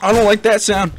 I don't like that sound.